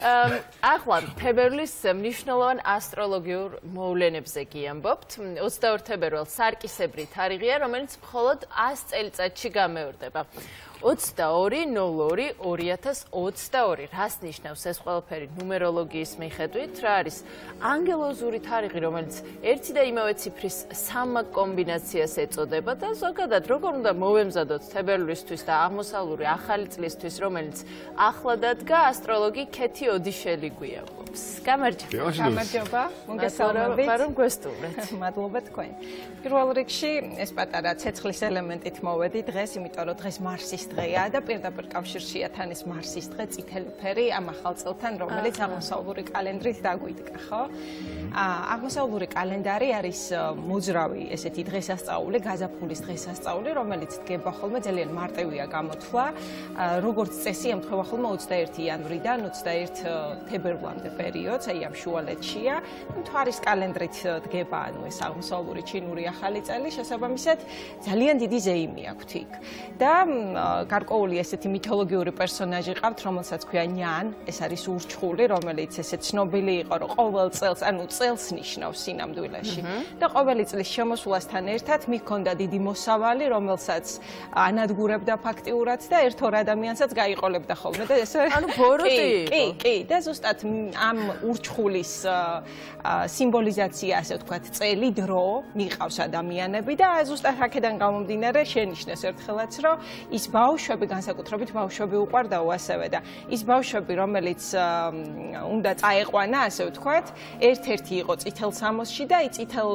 ახლა თებერვლის მნიშვნელოვან ასტროლოგიურ მოვლენებზე გიამბობთ. 22 თებერვალს სარკისებრი თარიღია, რომელიც მხოლოდ 100 წელიწადში გამეორდება. 22.02.2022. რას ნიშნავს ეს ყველაფერი ნუმეროლოგიის მიხედვით? რა არის ანგელოზური თარიღი, რომელიც ერთი და იმავე ციფრის სამ კომბინაციას ეწოდება და ზოგადად როგორ უნდა მოვემზადოთ თებერვლისთვის და აღმოსავლური ახალი წლისთვის, რომელიც ახლა დადგა ასტროლოგი ქეთი ოდიშელი გვიაყობს. გამარჯობა. გამარჯობა. მოგესალმებით. ბარომ გვესტუმრეთ. მადლობა თქვენ. პირველ რიგში ეს პატარა ცეცხლის ელემენტით მოვედი დღეს, იმიტომ რომ დღეს მარსის დღეა და პირდაპირ კავშირშია თან ეს მარსის დღე წითელი ფერი ამ ახალ წელთან რომელიც აღმოსავლური კალენდრით დაგვიდგა ხო აღმოსავლური კალენდარი არის მოძრავი ესეთი დღესასწაული გაზაფხულის დღესასწაული რომელიც დგება ხოლმე ძალიან მარტივია გამოთვლა როგორც წესი ემთხვევა ხოლმე 21 იანვრიდან 21 თებერვლამდე პერიოდს აი ამ შუალედშია მთვარის კალენდრით დგება ანუ ეს აღმოსავლური ჩინური ახალი წელი შესაბამისად ძალიან დიდი ზეიმი აქვს იქ. და გარკვეული ესეთი მითოლოგიური პერსონაჟი ყავთ, რომელსაც ქვია ნიან, ეს არის ურჩხული, რომელიც ესე ცნობილი იყო, რომ ყოველ წელს, ანუ წელს ნიშნავს სინამდვილეში. და ყოველი წლის შემოსვლასთან ერთად მიქონდა დიდი მოსავალი, რომელსაც ანადგურებდა ფაქტიურად და ერთ ორ ადამიანსაც გაიყოლებდა ხოლმე. და ესე ანუ ბოროტი კი, კი, და ზუსტად ამ ურჩხულის სიმბოლიზაცია, ასე ვთქვათ, წელი დრო მიყავს ადამიანები და ზუსტად აქედან გამომდინარე შენიშნეს ერთხელაც, რომ ის ბა ბავშვები განსაკუთრებით ბავშვები უყარდაო ასევე და ის ბავშვები რომელიც უნდა წაეყვანა ასე ვთქვათ ერთ-ერთი იყო წითელ სამოსში და წითელ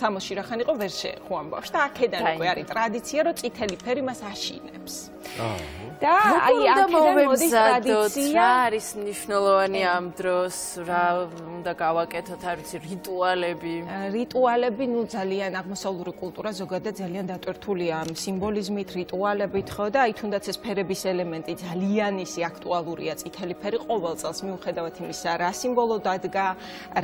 სამოსში რახან იყო ვერ შეეხო ამ ბავშვს და აქედან უკვე არის ტრადიცია რომ წითელი ფერი მას აშინებს. აა და აი აქედან მოდის ტრადიცია? რა არის მნიშვნელოვანი ამ დროს? რა უნდა გავაკეთოთ? არ ვიცი რიტუალები? რიტუალები ნუ ძალიან აღმოსავლური კულტურა ზოგადად ძალიან დატვირთულია ამ სიმბოლიზმით რიტუალებით ხო? და აი თუნდაც ეს ფერების ელემენტი ძალიან ისი აქტუალურია. წითელი ფერი ყოველ წელს მიუხედავად იმისა რა სიმბოლო დადგა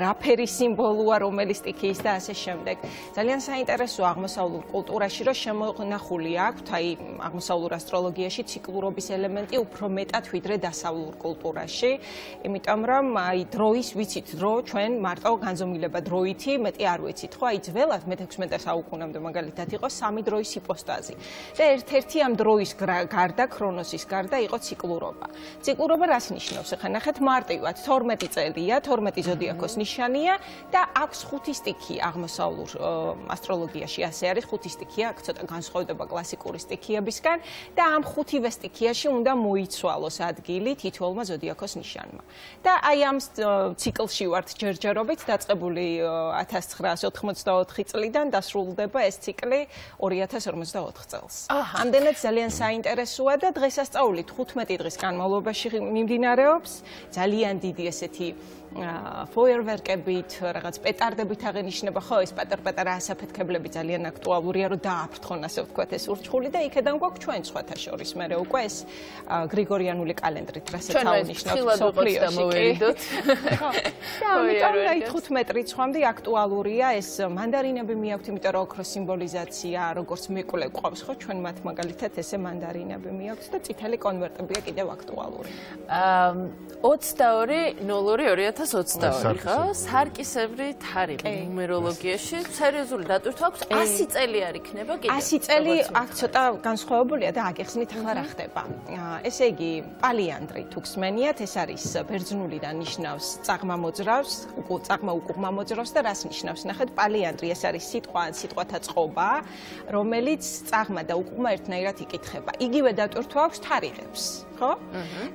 რა ფერის სიმბოლოა რომელი სტიქიის და ასე შემდეგ. ძალიან საინტერესოა აღმოსავლურ კულტურაში რომ შემონახული აქვს აი აღმოსავლურ ასტროლოგიაში ციკლურ კულტურობის ელემენტი უფრო მეტად ვიდრე დასავლურ კულტურაში, იმიტომ რომ აი დროის ვიცით დრო ჩვენ მარტო განზომილება დროითი, მეტი არ ვიცით, ხო? აი ძველად მე-16 საუკუნემდე მაგალითად იყო სამი დროის იპოსტაზი. და ერთ-ერთი ამ დროის გარდა ქრონოსის გარდა იყო ციკლურობა. ციკლურობა რას ნიშნავს? ახლა ნახეთ მარტივად 12 წელია, 12 ზოდიაქოს ნიშანია და აქვს ხუთი სტიქი აღმოსავლურ ასტროლოგიაში ასე არის ხუთი სტიქია, ცოტა განსხვავდება კლასიკური სტიქიებისგან და ამ ხუთივე სტიქი ჰიერარქიაში უნდა მოიცვალოს ადგილი თითოეულმა ზოდიაქოს ნიშანმა. და აი ამ ციკლში ვართ ჯერჯერობით დაწყებული 1984 წლიდან დასრულდება ეს ციკლი 2054 წელს. ამდენად ძალიან საინტერესოა და დღესასწაული 15 დღის განმავლობაში მიმდინარეობს. ძალიან დიდი ესეთი ფოიერვერკებით, რაღაც პეტარდებით აღინიშნება, ხო, ეს პატარ-პატარა ასაფეთქებლები ძალიან აქტუალურია, რომ დააფრთხონ, ასე ვთქვათ, ეს ურჩხული და იქედან გვაქვს ჩვენ სხვათა შორის, მე უკვე ეს გრიგორიანული კალენდრით, რასაც აღნიშნავს სოფლიოში. ხო. და ამიტომ აი 15 რიცხვამდე აქტუალურია ეს მანდარინები მიაქვთ, იმიტომ რომ ოქროს სიმბოლიზაცია, როგორც მეკვლე ყავს, ხო, ჩვენ მათ მაგალითად ესე მანდარინები მიაქვთ და წითელი კონვერტებია კიდევ აქტუალური. აა 22 02 2022 ხო? სარკისებრი თარიღი ნუმეროლოგიაში სერიოზული დატვირთვა აქვს 100 წელი არ იქნება კიდე? 100 წელი აქ ცოტა განსხვავებულია და აგეხსნით ახლა რა ხდება. ესე იგი, პალიანდრი თუ გსმენიათ, ეს არის ბერძნულიდან ნიშნავს წაღმა მოძრავს, უკუ წაღმა უკუღმა მოძრავს და რას ნიშნავს? ნახეთ, პალიანდრი ეს არის სიტყვა ან სიტყვათა წყობა, რომელიც წაღმა და უკუღმა ერთნაირად იკითხება. იგივე დატვირთვა აქვს თარიღებს. ხო?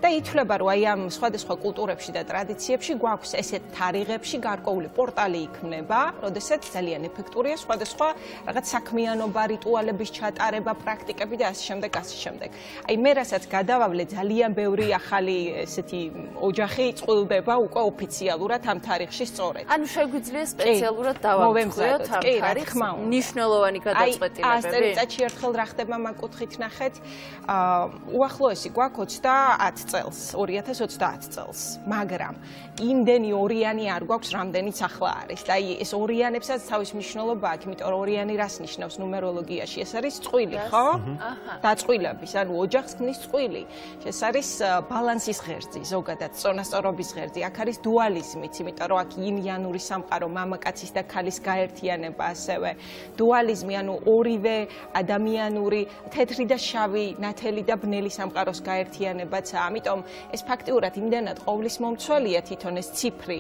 და ითვლება, რომ აი ამ სხვადასხვა კულტურებში და ტრადიციებში გვაქვს ესეთ თარიღებში გარკვეული პორტალი იქნება, როდესაც ძალიან ეფექტურია სხვადასხვა რაღაც საქმიანობა, რიტუალების ჩატარება, პრაქტიკები და ასე შემდეგ, ასე შემდეგ. აი მე რასაც გადავავლე ძალიან ბევრი ახალი ესეთი ოჯახი წყვილდება უკვე ოფიციალურად ამ თარიღში სწორედ. ანუ შეგვიძლია სპეციალურად დავამოვემზადოთ ამ თარიღს. ნიშნულოვანი გადაწყვეტილებები. აი, ასტერიცაში ერთხელ რა ხდება მაგ კუთხით ნახეთ. აა უახლოესი გვაქვს 2010 წელს, 2030 წელს, მაგრამ იმდენი ორიანი არ გვაქვს, რამდენიც ახლა არის. და აი ეს ორიანებსაც თავის მნიშვნელობა აქვს, იმიტომ რომ ორიანი რას ნიშნავს ნუმეროლოგიაში? ეს არის წყვილი, ხო? აჰა. დაწყვილების, ანუ ოჯახს ქმნის წყვილი. ეს არის ბალანსის ღერძი, ზოგადად წონასწორობის ღერძი. აქ არის დუალიზმიც, იმიტომ რომ აქ ინიანური სამყარო, მამაკაცის და ქალის გაერთიანება ასევე. დუალიზმი, ანუ ორივე ადამიანური, თეთრი და შავი, ნათელი და ბნელი სამყაროს გაერთიანებაც. ამიტომ ეს ფაქტიურად იმდანად ყოვლის მომცველია თვითონ ეს ციფრი.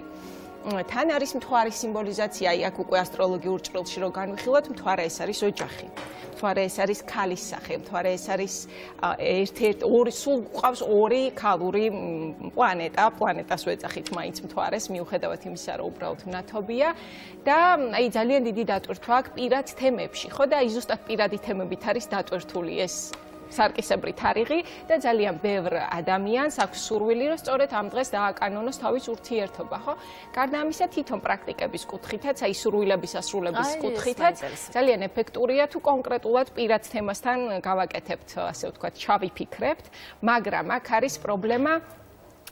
თან არის მთვარის სიმბოლიზაცია, აი აქ უკვე ასტროლოგიურ ჭრილში რო განვიხილოთ, მთვარე ეს არის ოჯახი. მთვარე ეს არის ქალის სახე, მთვარე ეს არის ერთ-ერთ ორი სულ ყავს ორი ქალური პლანეტა, პლანეტას ვეძახით მაინც მთვარეს, მიუხედავად იმისა, რომ უბრალოდ ნათობია და აი ძალიან დიდი დატვირთვა აქვს პირად თემებში, ხო და აი ზუსტად პირადი თემებით არის დატვირთული ეს სარკისებრი თარიღი და ძალიან ბევრ ადამიანს აქვს სურვილი, რომ სწორედ ამ დღეს დააკანონოს თავის ურთიერთობა, ხო? გარდა ამისა, თვითონ პრაქტიკების კუთხითაც, აი სურვილების ასრულების კუთხითაც ძალიან ეფექტურია თუ კონკრეტულად პირად თემასთან გავაკეთებთ, ასე ვთქვათ, ჩავიფიქრებთ, მაგრამ აქ არის პრობლემა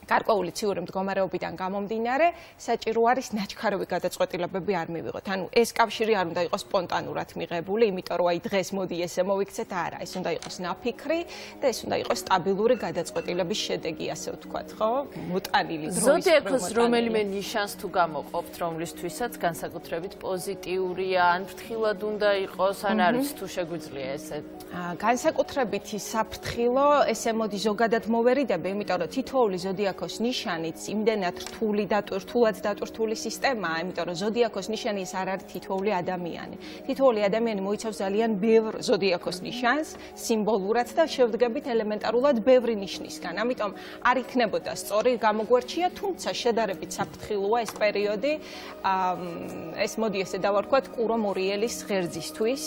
გარკვეული ციური მდგომარეობიდან გამომდინარე, საჭირო არის ნაჩქარები გადაწყვეტილებები არ მივიღოთ. ანუ ეს კავშირი არ უნდა იყოს სპონტანურად მიღებული, იმიტომ რომ აი დღეს მოდი ესე მოვიქცეთ, არა, ეს უნდა იყოს ნაფიქრი და ეს უნდა იყოს სტაბილური გადაწყვეტილების შედეგი, ასე ვთქვათ, ხო? მოტანილი დროის. ზოდიაქოს რომელიმე ნიშანს თუ გამოყოფთ, რომლისთვისაც განსაკუთრებით პოზიტიურია, ან ფრთხილად უნდა იყოს, ან არის თუ შეგვიძლია ესე? აა განსაკუთრებით საფრთხილო, ესე მოდი ზოგადად მოვერიდები, იმიტომ რომ თითოეული ზოდიაქოს ზოდიაქოს ნიშანიც იმდენად რთული და რთულად დატვირთული სისტემაა, იმიტომ რომ ზოდიაქოს ნიშანი ის არ არის თითოეული ადამიანი. თითოეული ადამიანი მოიცავს ძალიან ბევრ ზოდიაქოს ნიშანს, სიმბოლურად და შევდგებით ელემენტარულად ბევრი ნიშნისგან. ამიტომ არ იქნებოდა სწორი გამოგვერჩია, თუმცა შედარებით საფრთხილოა ეს პერიოდი. ეს მოდი ესე დავარქვათ კურო მორიელის ღერძისთვის.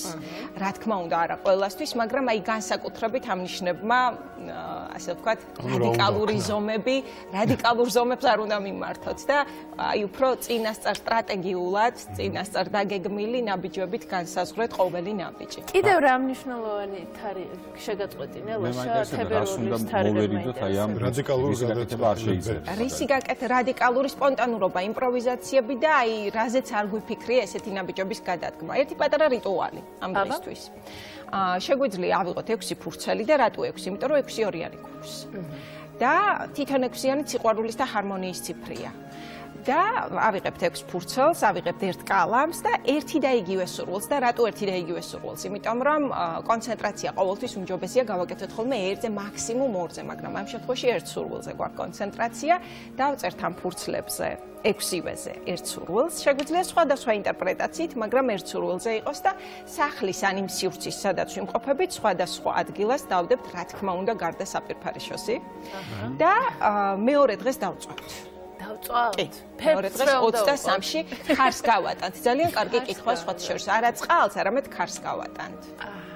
რა თქმა უნდა, არა ყველასთვის, მაგრამ აი განსაკუთრებით ამ ნიშნებმა ასე ვთქვათ, რადიკალური ზომები რადიკალურ ზომებს არ უნდა მიმართოთ და აი უფრო წინასწარ სტრატეგიულად, წინასწარ დაგეგმილი ნაბიჯებით განსაზღვრეთ ყოველი ნაბიჯი. კიდევ რა მნიშვნელოვანი თარი შეგაწყვეტინე ლაშა თებერვლის თარიღებიდან აი ამ რადიკალურ გადაწყვეტილება არ შეიძლება. რისი გაკეთე რადიკალური სპონტანურობა, იმპროვიზაციები და აი რაზეც არ გვიფიქრია ესეთი ნაბიჯების გადადგმა. ერთი პატარა რიტუალი ამ დღისთვის. შეგვიძლია ავიღოთ 6 ფურცელი და რატო 6? იმიტომ რომ 6 ორიანი გვაქვს. და თითონ ექვსიანი სიყვარულის და ჰარმონიის ციფრია. და ავიღებთ 6 ფურცელს, ავიღებთ ერთ კალამს და ერთი და იგივე სურვილს და რატო ერთი და იგივე სურვილს? იმიტომ რომ კონცენტრაცია ყოველთვის უმჯობესია გავაკეთოთ ხოლმე ერთზე მაქსიმუმ ორზე, მაგრამ ამ შემთხვევაში ერთ სურვილზე გვაქვს კონცენტრაცია და ვწერთ ამ ფურცლებზე ექვსივეზე ერთ სურვილს. შეგვიძლია სხვადასხვა ინტერპრეტაციით, მაგრამ ერთ სურვილზე იყოს და სახლის ან იმ სივრცის, სადაც ვიმყოფებით, სხვადასხვა ადგილას დავდებთ, რა თქმა უნდა, გარდა საპირფარეშოსი. და მეორე დღეს დავწვევთ. დავწვავთ. მეორე დღეს 23-ში ხარს გავატანთ. ძალიან კარგი კითხვა სხვა შორის. არა წყალს, არამედ ხარს გავატანთ. აჰა.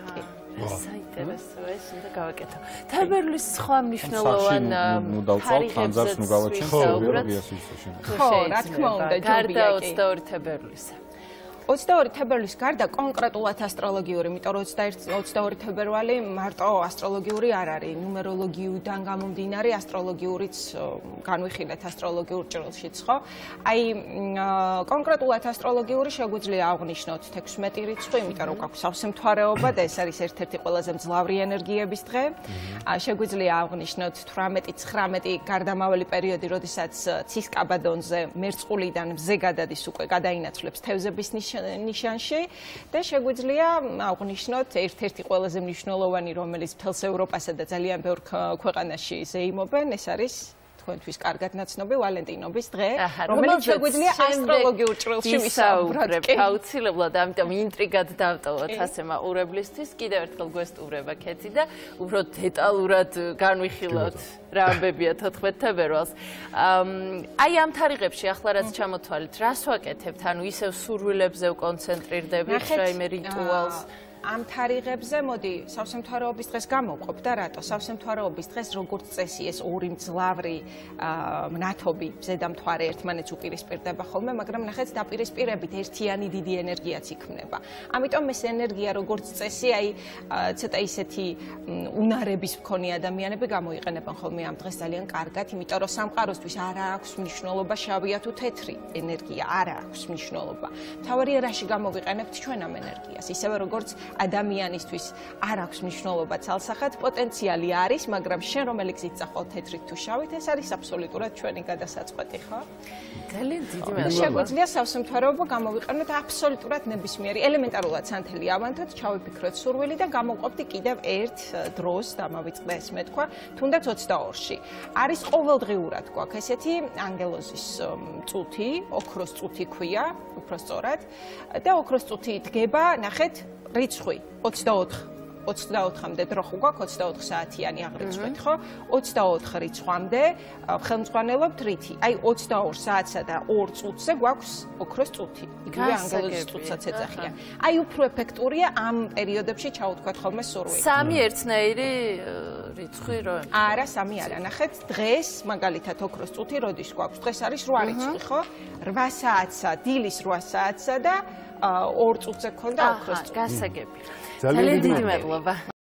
საინტერესოა, ეს უნდა გავაკეთო. თებერვლის სხვა მნიშვნელოვან ნუ ხანძარს ნუ გავაჩენ ხოლმე ვიასისში. ხო, რა თქმა უნდა, ჯობია კი. 22 თებერვლისა. 22 თებერვლის გარდა კონკრეტულად ასტროლოგიური, იმიტომ რომ 21 22 თებერვალი მარტო ასტროლოგიური არ არის, ნუმეროლოგიუდან გამომდინარე ასტროლოგიურიც განვიხილეთ ასტროლოგიურ ჭრილშიც, ხო? აი კონკრეტულად ასტროლოგიური შეგვიძლია აღვნიშნოთ 16 რიცხვი, იმიტომ რომ გვაქვს სავსემთვარეობა და ეს არის ერთ-ერთი ყველაზე მძლავრი ენერგიების დღე. შეგვიძლია აღვნიშნოთ 18-19 გარდამავალი პერიოდი, როდესაც ცის კაბადონზე მერწყულიდან მზე გადადის უკვე გადაინაცვლებს თევზების ნიშნ ნიშანში და შეგვიძლია აღვნიშნოთ ერთ-ერთი ყველაზე მნიშვნელოვანი რომელიც მთელს ევროპასა და ძალიან ბევრ ქვეყანაში ზეიმობენ ეს არის თქვენთვის კარგად ნაცნობი ვალენტინობის დღე, რომელიც შეგვიძლია ასტროლოგიურ ჭრილში ვისაუბროთ. აუცილებლად, ამიტომ ინტრიგად დავტოვოთ ასე მაყურებლისთვის. კიდევ ერთხელ გვესტუმრება კეთი და უფრო დეტალურად განვიხილოთ რა ამბებია 14 თებერვალს. აი ამ თარიღებში ახლა რაც ჩამოთვალეთ, რას ვაკეთებთ? ანუ ისევ სურვილებზე ვკონცენტრირდებით, რაიმე რიტუალს? ამ თარიღებზე მოდი სავსემთვარეობის დღეს გამოვყოფ და რატო? სავსემთვარეობის დღეს როგორც წესი ეს ორი მძლავრი ნათობი ზედამთვარე ერთმანეთს უპირისპირდება ხოლმე მაგრამ ნახეთ დაპირისპირებით ერთიანი დიდი ენერგიაც იქმნება. ამიტომ ეს ენერგია როგორც წესი აი ცოტა ისეთი უნარების მქონე ადამიანები გამოიყენებენ ხოლმე ამ დღეს ძალიან კარგად იმიტომ რომ სამყაროსთვის არ აქვს მნიშვნელობა შავია თუ თეთრი ენერგია არ აქვს მნიშვნელობა. თავარია რაში გამოვიყენებთ ჩვენ ამ ენერგიას ისევე როგორც ადამიანისთვის არ აქვს მნიშვნელობა ცალსახად, პოტენციალი არის, მაგრამ შენ რომელი გზით წახვალ თეთრით თუ შავით, ეს არის აბსოლუტურად ჩვენი გადასაწყვეტი, ხო? ძალიან დიდი მადლობა. შეგვიძლია სავსემთვარეობო გამოვიყენოთ აბსოლუტურად ნებისმიერი, ელემენტარულად სანთელი ავანთოთ, ჩავიფიქროთ სურვილი და გამოვყოფდი კიდევ ერთ დროს, დამავიწყდა ეს მეთქვა, თუნდაც 22-ში. არის ყოველდღიურად გვაქვს ესეთი ანგელოზის წუთი, ოქროს წუთი ქვია, უფრო სწორად. და ოქროს წუთი დგება, ნახეთ, რიცხვი 24 24-მდე დრო ხო გვაქვს 24 საათიანი აღრიცხვით, ხო? 24 რიცხვამდე ხელმძღვანელობთ რითი? აი 22 საათსა და 2 წუთზე გვაქვს ოქროს წუთი. იგივე ანგელოზის წუთსაც ეძახიან. აი უფრო ეფექტურია ამ პერიოდებში ჩაუთქვათ ხოლმე სურვილი. სამი ერთნაირი რიცხვი რო? არა, სამი არა. ნახეთ, დღეს მაგალითად ოქროს წუთი როდის გვაქვს? დღეს არის 8 რიცხვი, ხო? 8 საათსა, დილის 8 საათსა და 2 წუთზე გქონდა ოქროს წუთი. გასაგები. ძალიან დიდი მადლობა.